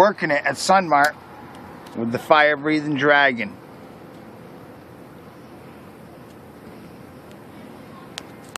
working it at Sunmart with the fire breathing dragon.